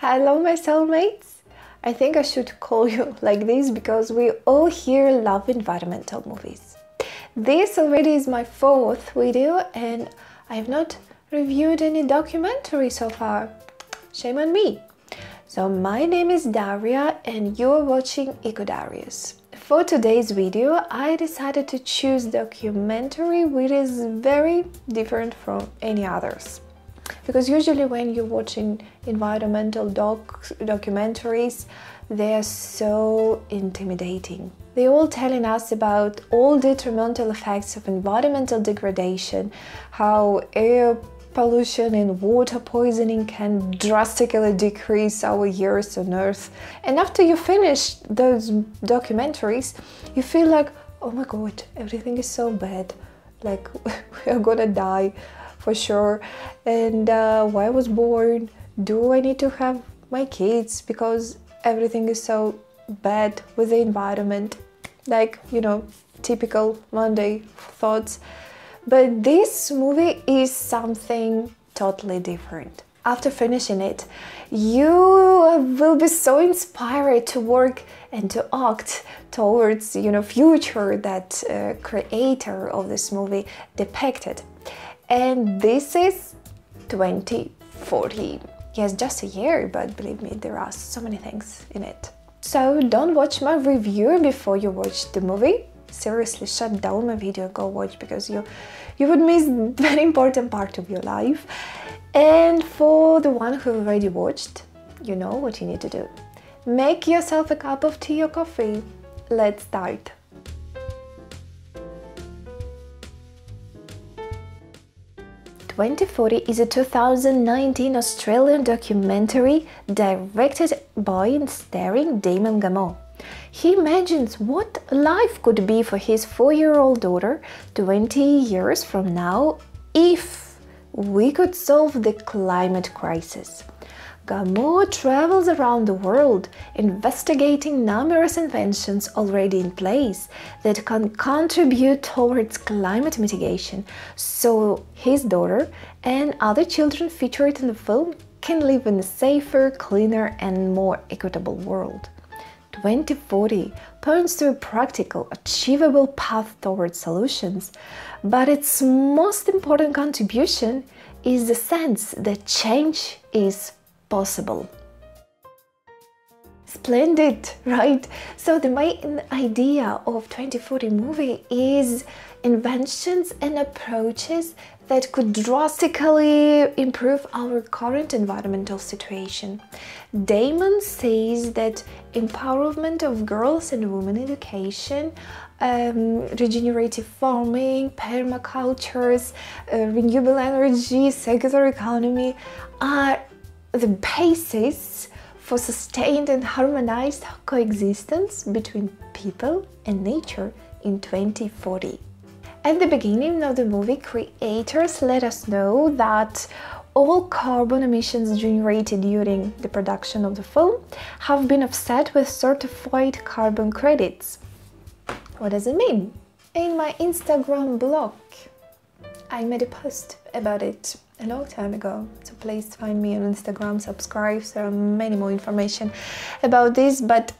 Hello, my soulmates! I think I should call you like this because we all here love environmental movies. This already is my fourth video and I have not reviewed any documentary so far. Shame on me! So my name is Daria and you're watching Eco Darius. For today's video I decided to choose documentary which is very different from any others because usually when you're watching environmental doc documentaries they are so intimidating. They're all telling us about all detrimental effects of environmental degradation how air pollution and water poisoning can drastically decrease our years on earth. And after you finish those documentaries you feel like oh my god everything is so bad. Like we're gonna die for sure. And uh, why I was born do I need to have my kids? Because everything is so bad with the environment. Like you know typical Monday thoughts. But this movie is something totally different. After finishing it you will be so inspired to work and to act towards you know future that uh, creator of this movie depicted and this is 2040. Yes, just a year, but believe me, there are so many things in it. So don't watch my review before you watch the movie. Seriously, shut down my video go watch because you you would miss very important part of your life. And for the one who already watched, you know what you need to do. Make yourself a cup of tea or coffee. Let's start. 2040 is a 2019 Australian documentary directed by and starring Damon Gameau. He imagines what life could be for his four-year-old daughter 20 years from now if we could solve the climate crisis. Gameau travels around the world investigating numerous inventions already in place that can contribute towards climate mitigation so his daughter and other children featured in the film can live in a safer, cleaner and more equitable world. 2040 points to a practical, achievable path towards solutions, but its most important contribution is the sense that change is possible. Splendid, right? So the main idea of 2040 movie is inventions and approaches that could drastically improve our current environmental situation. Damon says that empowerment of girls and women education, um, regenerative farming, permacultures, uh, renewable energy, circular economy are the basis for sustained and harmonized coexistence between people and nature in 2040. At the beginning of the movie, creators let us know that all carbon emissions generated during the production of the film have been offset with certified carbon credits. What does it mean? In my Instagram blog, I made a post about it a long time ago. So please find me on Instagram, subscribe, there are many more information about this, but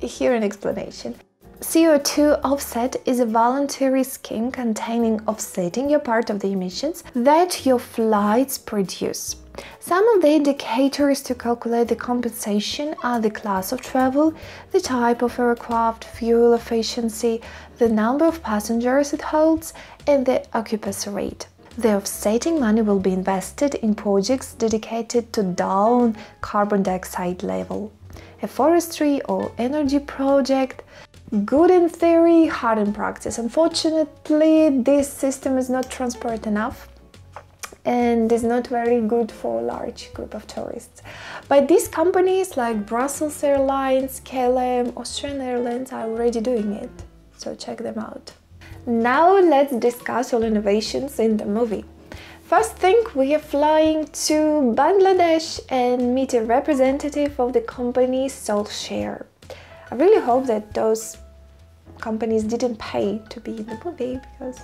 here an explanation. CO2 offset is a voluntary scheme containing offsetting your part of the emissions that your flights produce. Some of the indicators to calculate the compensation are the class of travel, the type of aircraft, fuel efficiency, the number of passengers it holds, and the occupancy rate. The offsetting money will be invested in projects dedicated to down carbon dioxide level. A forestry or energy project, good in theory, hard in practice. Unfortunately, this system is not transparent enough and is not very good for a large group of tourists. But these companies like Brussels Airlines, KLM, Austrian Airlines are already doing it, so check them out. Now let's discuss all innovations in the movie. First thing, we are flying to Bangladesh and meet a representative of the company SolShare. I really hope that those companies didn't pay to be in the movie because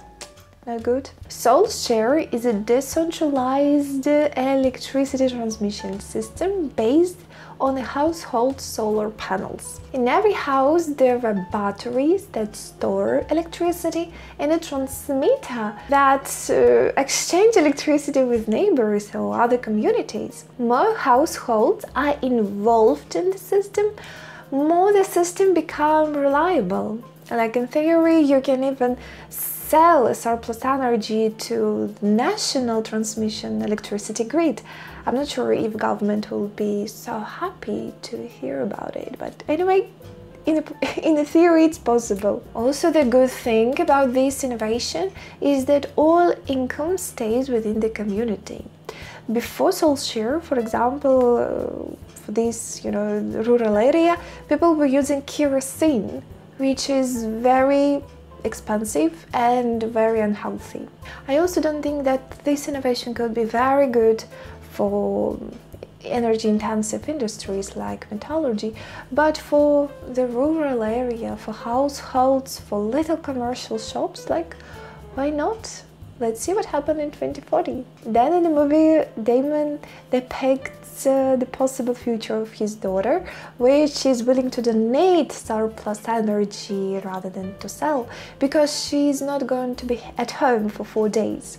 no good. SolShare is a decentralized electricity transmission system based on a household solar panels. In every house there are batteries that store electricity and a transmitter that uh, exchange electricity with neighbors or other communities. More households are involved in the system, more the system become reliable. Like in theory, you can even sell surplus energy to the national transmission electricity grid. I'm not sure if government will be so happy to hear about it, but anyway, in the, in the theory it's possible. Also the good thing about this innovation is that all income stays within the community. Before SolShare, for example, uh, for this you know rural area, people were using kerosene, which is very expensive and very unhealthy. I also don't think that this innovation could be very good for energy intensive industries like metallurgy, but for the rural area, for households, for little commercial shops, like why not? Let's see what happened in 2040. Then in the movie, Damon depicts uh, the possible future of his daughter, which is willing to donate surplus energy rather than to sell, because she's not going to be at home for four days.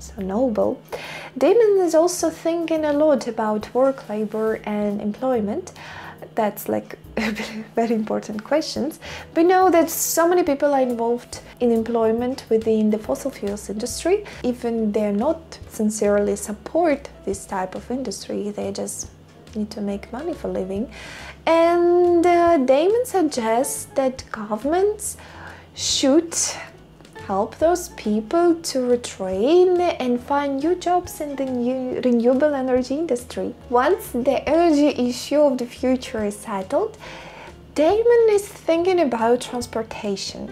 So noble. Damon is also thinking a lot about work, labor, and employment that's like very important questions. We know that so many people are involved in employment within the fossil fuels industry, even they're not sincerely support this type of industry, they just need to make money for living. And uh, Damon suggests that governments should help those people to retrain and find new jobs in the new renewable energy industry. Once the energy issue of the future is settled, Damon is thinking about transportation.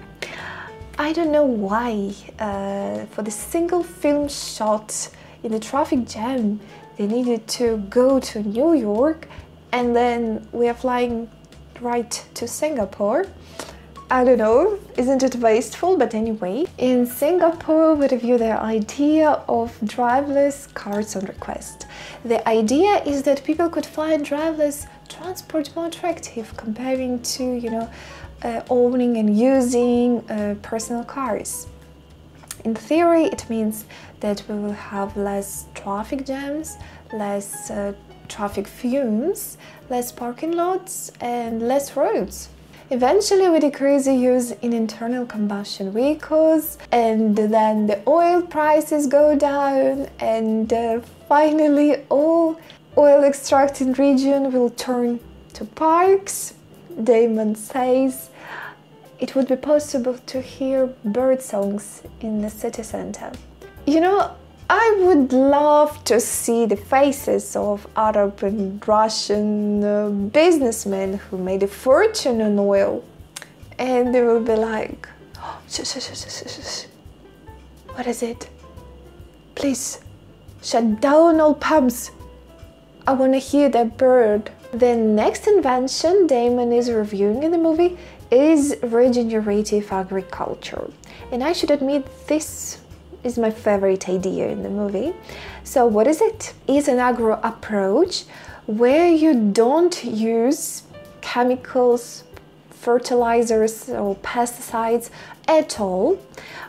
I don't know why, uh, for the single film shot in the traffic jam, they needed to go to New York and then we are flying right to Singapore. I don't know, isn't it wasteful? But anyway, in Singapore, we review the idea of driverless cars on request. The idea is that people could find driverless transport more attractive comparing to, you know, uh, owning and using uh, personal cars. In theory, it means that we will have less traffic jams, less uh, traffic fumes, less parking lots, and less roads. Eventually we decrease the use in internal combustion vehicles and then the oil prices go down and uh, finally all oil extracting region will turn to parks. Damon says it would be possible to hear bird songs in the city center. You know, I would love to see the faces of Arab and Russian uh, businessmen who made a fortune on oil. And they will be like, oh, what is it? Please, shut down all pumps. I want to hear that bird. The next invention Damon is reviewing in the movie is regenerative agriculture. And I should admit, this is my favorite idea in the movie. So what is it? It's an agro approach where you don't use chemicals, fertilizers or pesticides at all,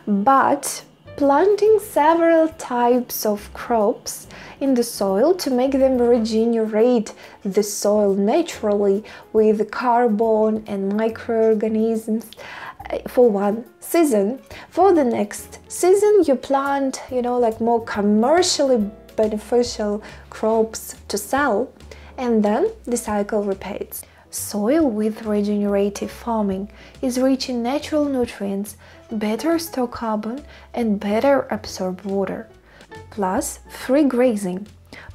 but planting several types of crops in the soil to make them regenerate the soil naturally with carbon and microorganisms for one season. For the next season, you plant, you know, like more commercially beneficial crops to sell, and then the cycle repeats. Soil with regenerative farming is rich in natural nutrients, better store carbon, and better absorb water. Plus, free grazing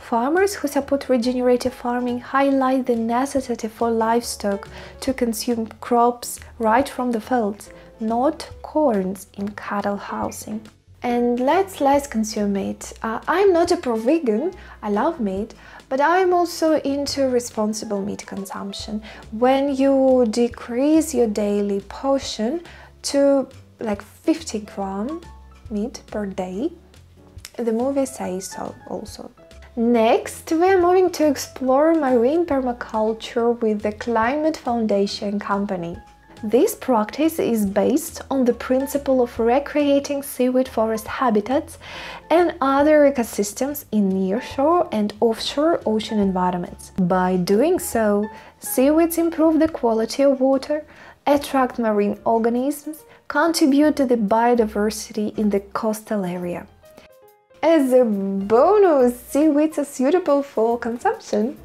Farmers who support regenerative farming highlight the necessity for livestock to consume crops right from the fields, not corns in cattle housing. And let's less consume meat. Uh, I'm not a pro-vegan, I love meat, but I'm also into responsible meat consumption. When you decrease your daily portion to like 50 gram meat per day. The movie says so also. Next, we are moving to explore marine permaculture with the Climate Foundation Company. This practice is based on the principle of recreating seaweed forest habitats and other ecosystems in nearshore and offshore ocean environments. By doing so, seaweeds improve the quality of water, attract marine organisms, contribute to the biodiversity in the coastal area. As a bonus, seaweeds are suitable for consumption.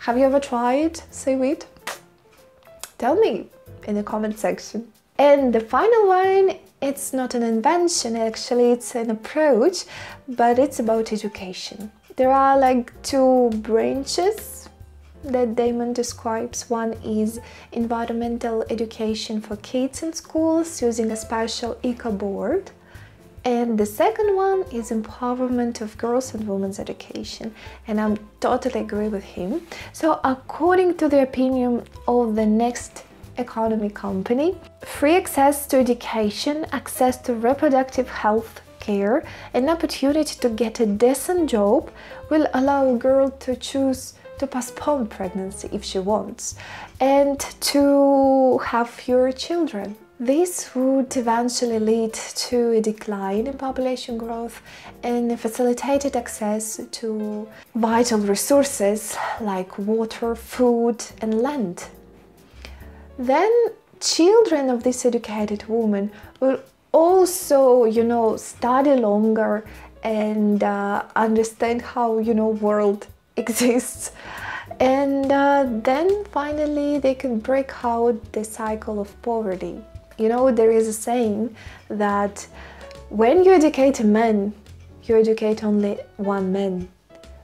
Have you ever tried seaweed? Tell me in the comment section. And the final one, it's not an invention actually, it's an approach, but it's about education. There are like two branches that Damon describes. One is environmental education for kids in schools using a special eco board. And the second one is empowerment of girls and women's education. And I'm totally agree with him. So according to the opinion of the next economy company, free access to education, access to reproductive health care, and opportunity to get a decent job will allow a girl to choose to postpone pregnancy if she wants and to have fewer children. This would eventually lead to a decline in population growth and facilitated access to vital resources like water, food, and land. Then children of this educated woman will also you know study longer and uh, understand how you know world exists. And uh, then finally they can break out the cycle of poverty you know there is a saying that when you educate a man you educate only one man.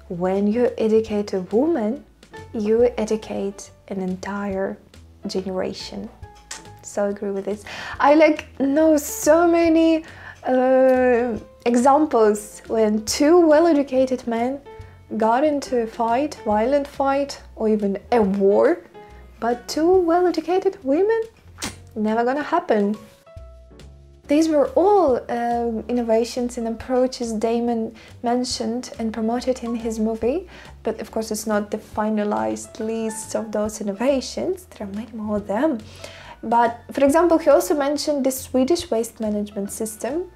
When you educate a woman you educate an entire generation. So agree with this. I like know so many uh, examples when two well-educated men got into a fight violent fight or even a war but two well-educated women never gonna happen. These were all um, innovations and approaches Damon mentioned and promoted in his movie, but of course it's not the finalized list of those innovations, there are many more of them. But for example, he also mentioned the Swedish waste management system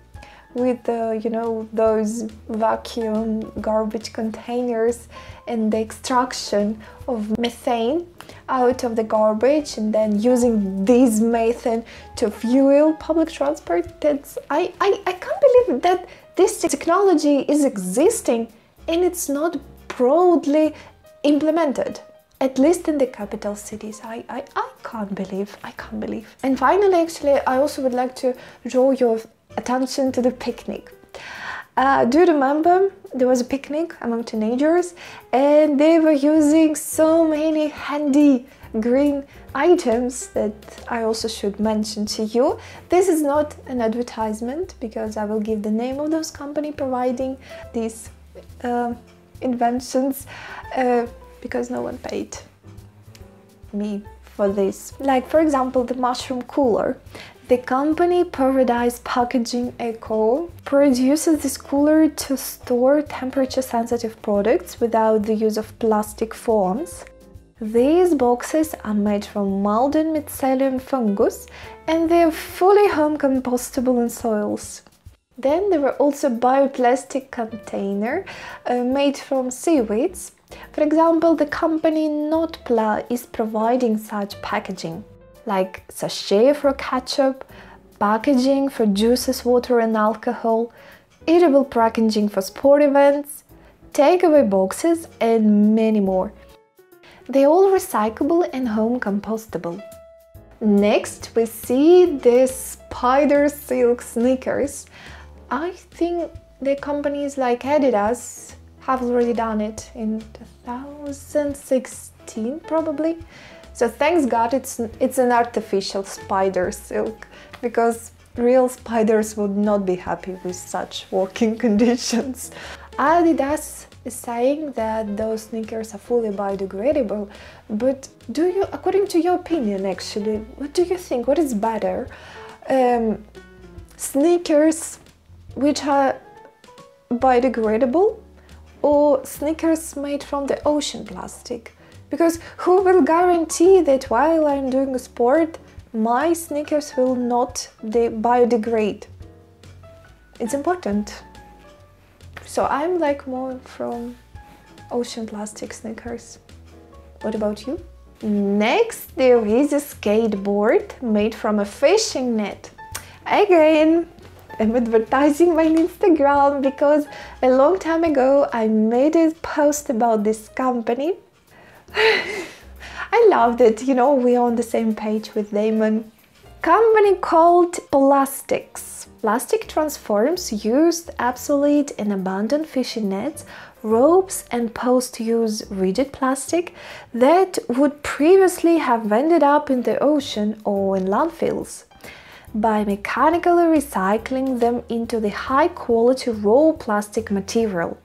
with uh, you know those vacuum garbage containers and the extraction of methane out of the garbage and then using this methane to fuel public transport. That's I, I, I can't believe that this technology is existing and it's not broadly implemented at least in the capital cities. I, I, I can't believe i can't believe. And finally actually i also would like to draw your attention to the picnic uh, do you remember there was a picnic among teenagers and they were using so many handy green items that I also should mention to you. This is not an advertisement because I will give the name of those company providing these uh, inventions uh, because no one paid me for this. Like for example the mushroom cooler. The company Paradise Packaging Eco produces this cooler to store temperature sensitive products without the use of plastic foams. These boxes are made from Malden mycelium fungus and they are fully home compostable in soils. Then there are also bioplastic container uh, made from seaweeds. For example, the company Notpla is providing such packaging like sachet for ketchup, packaging for juices, water and alcohol, eatable packaging for sport events, takeaway boxes and many more. They're all recyclable and home compostable. Next, we see the Spider Silk sneakers. I think the companies like Adidas have already done it in 2016 probably. So thanks God it's, it's an artificial spider silk because real spiders would not be happy with such working conditions. Adidas is saying that those sneakers are fully biodegradable, but do you, according to your opinion actually, what do you think? What is better? Um, sneakers which are biodegradable or sneakers made from the ocean plastic. Because who will guarantee that while I'm doing a sport, my sneakers will not biodegrade? It's important. So I'm like more from ocean plastic sneakers. What about you? Next, there is a skateboard made from a fishing net. Again, I'm advertising my Instagram because a long time ago I made a post about this company. I loved it, you know, we're on the same page with Damon. Company called Plastix. Plastix transforms used, obsolete, and abandoned fishing nets, ropes, and post use rigid plastic that would previously have ended up in the ocean or in landfills by mechanically recycling them into the high quality raw plastic material.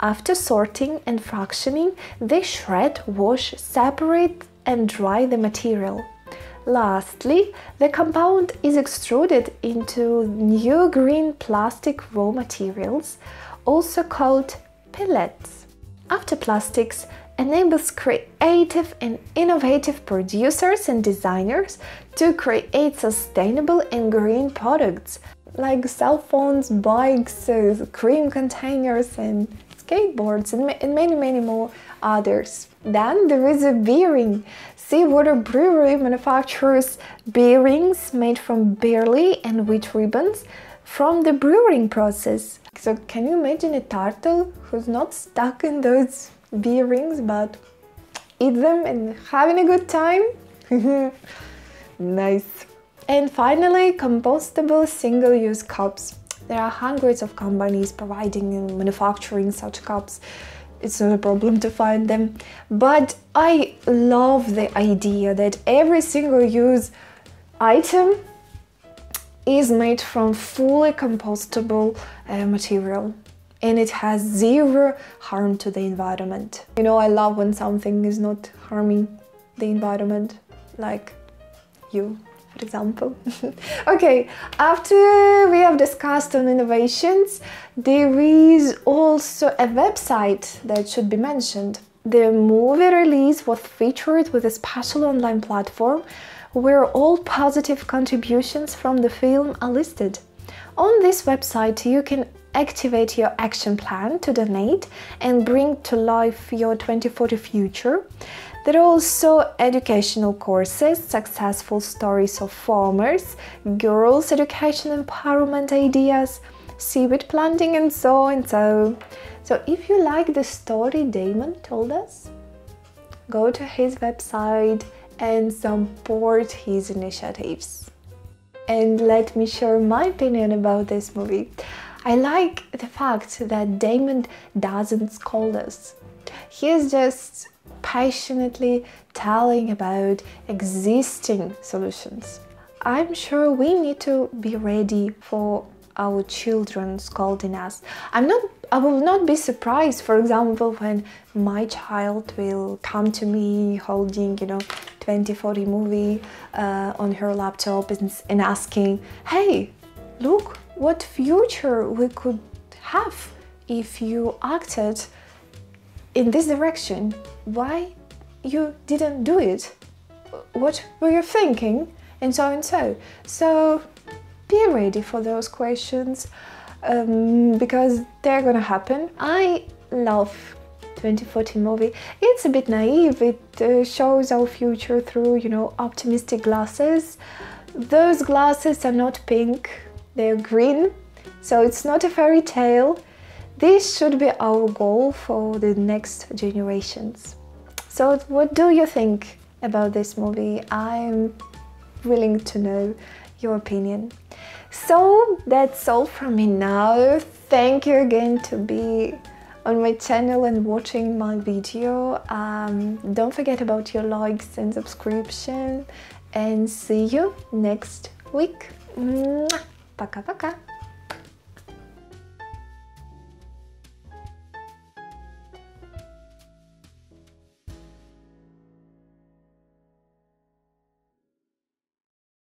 After sorting and fractioning, they shred, wash, separate, and dry the material. Lastly, the compound is extruded into new green plastic raw materials, also called pellets. After Plastix enables creative and innovative producers and designers to create sustainable and green products like cell phones, bikes, cream containers and skateboards and, and many many more others. Then there is a bearing. Seawater Brewery manufactures bearings made from barley and wheat ribbons from the brewing process. So can you imagine a turtle who's not stuck in those bearings but eat them and having a good time? nice. And finally, compostable single-use cups. There are hundreds of companies providing and manufacturing such cups. It's not a problem to find them. But I love the idea that every single-use item is made from fully compostable uh, material and it has zero harm to the environment. You know, I love when something is not harming the environment, like you, for example. okay, after we have discussed on innovations, there is also a website that should be mentioned. The movie release was featured with a special online platform where all positive contributions from the film are listed. On this website, you can activate your action plan to donate and bring to life your 2040 future. There are also educational courses, successful stories of farmers, girls' education empowerment ideas, seaweed planting, and so on. So, so if you like the story Damon told us, go to his website and support his initiatives. And let me share my opinion about this movie. I like the fact that Damon doesn't scold us. He is just passionately telling about existing solutions. I'm sure we need to be ready for our children scolding us. I'm not I will not be surprised, for example, when my child will come to me holding, you know, 2040 movie uh, on her laptop and, and asking, hey, look what future we could have if you acted in this direction. Why you didn't do it? What were you thinking? And so and so. So be ready for those questions um, because they're gonna happen. I love 2040 movie. It's a bit naive. It uh, shows our future through, you know, optimistic glasses. Those glasses are not pink, they're green. So it's not a fairy tale. This should be our goal for the next generations. So what do you think about this movie? I'm willing to know your opinion. So that's all from me now. Thank you again to be on my channel and watching my video. Um, don't forget about your likes and subscription and see you next week. Пока-пока!